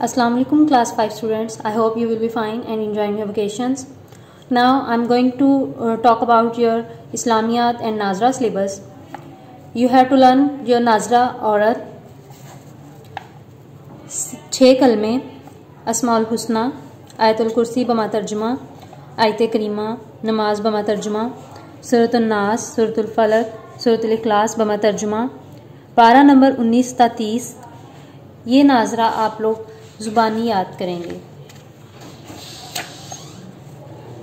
Assalamu alaikum class 5 students. I hope you will be fine and enjoying your vacations. Now I'm going to uh, talk about your Islamiyat and Nazra syllabus. You have to learn your Nazra औरत छः कलमे असमाल हुसना आयतुल कुर्सी बमा तर्जुमा आयत करीमा नमाज़ बमा तर्जुमा सूरतुलनास सूरतुलफलक सूरतुल इखलास बमा तर्जुमा पारा नंबर उन्नीस ता तीस ये नाजरा आप लोग ज़ुबानी याद करेंगे।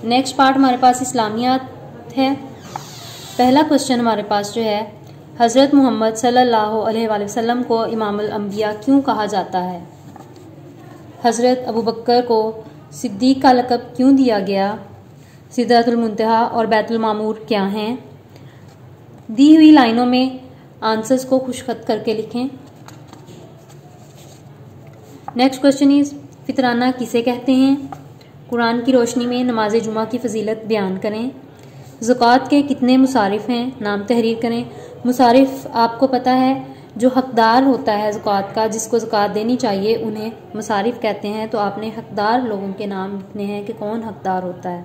नेक्स्ट पार्ट हमारे पास इस्लामियात है। पहला क्वेश्चन हमारे पास जो है, हज़रत मोहम्मद सल्लल्लाहु अलैहि वसल्लम को इमामुल अंबिया क्यों कहा जाता है? हज़रत अबू बकर को सिद्दीक का लकब क्यों दिया गया? सिद्दतुलमुंतहा और बैतुलमामूर क्या हैं? दी हुई लाइनों में आंसर्स को खुशखत करके लिखें। नेक्स्ट क्वेश्चन इज़ फितराना किसे कहते हैं? कुरान की रोशनी में नमाज़ जुमा की फजीलत बयान करें। ज़क़़त के कितने मुसारफ हैं? नाम तहरीर करें। मुसारफ, आपको पता है, जो हकदार होता है ज़क़़त का, जिसको ज़क़़त देनी चाहिए, उन्हें मुसारफ कहते हैं। तो आपने हकदार लोगों के नाम लिखने हैं कि कौन हकदार होता है।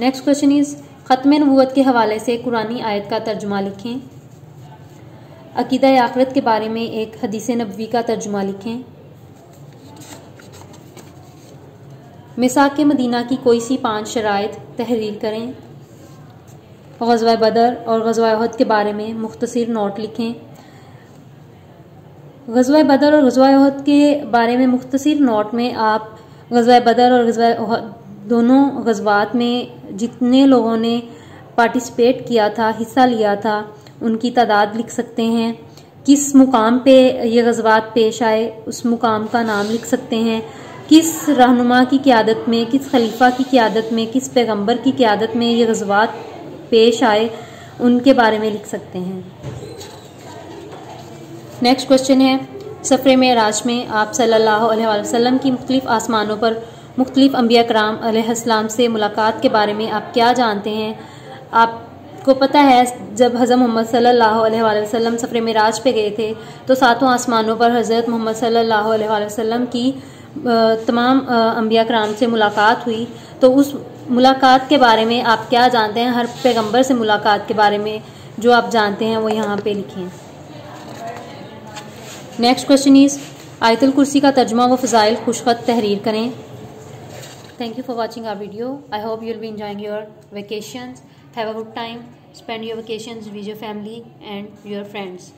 नेक्स्ट क्वेश्चन इज़ ख़त्म नबूत के हवाले से कुरानी आयत का तर्जुमा लिखें। अकीदा आखरत के बारे में एक हदीस नबवी का तर्जुमा लिखें। मिसाक मदीना की कोई सी पाँच शराइत तहरीर करें। गजवा बदर और गजवा अहद के बारे में मुख्तर नोट लिखें। गजवा बदर और गजवा अहद के बारे में मुख्तर नोट में आप गजवा बदर और गजवा दोनों गजबात में जितने लोगों ने पार्टिसिपेट किया था, हिस्सा लिया था उनकी तादाद लिख सकते हैं। किस मुकाम पे ये गजबात पेश आए, उस मुकाम का नाम लिख सकते हैं। किस रहनुमा की क्यादत में, किस खलीफा की क्यादत में, किस पैगंबर की क्यादत में ये गजबात पेश आए, उनके बारे में लिख सकते हैं। नेक्स्ट क्वेश्चन है, सफ़र में राज में आप सल्लल्लाहु अलैहि वसल्लम की मुख्तलिफ़ आसमानों पर मुख्तलिफ़ अम्बिया कराम से मुलाकात के बारे में आप क्या जानते हैं? आप को पता है, जब हज़रत मोहम्मद सल्लल्लाहु अलैहि वसल्लम सफ़र मराज पे गए थे तो सातों आसमानों पर हज़रत मोहम्मद सल्लल्लाहु अलैहि वसल्लम की तमाम अम्बिया कराम से मुलाकात हुई। तो उस मुलाकात के बारे में आप क्या जानते हैं? हर पैगंबर से मुलाकात के बारे में जो आप जानते हैं, वो यहाँ पे लिखें नेक्स्ट क्वेश्चन इज़ आयतुल कुर्सी का तर्जुमा व फ़जाइल खुशखत तहरीर करें। Thank you for watching our video I hope you will be enjoying your vacations Have a good time. Spend your vacations with your family and your friends.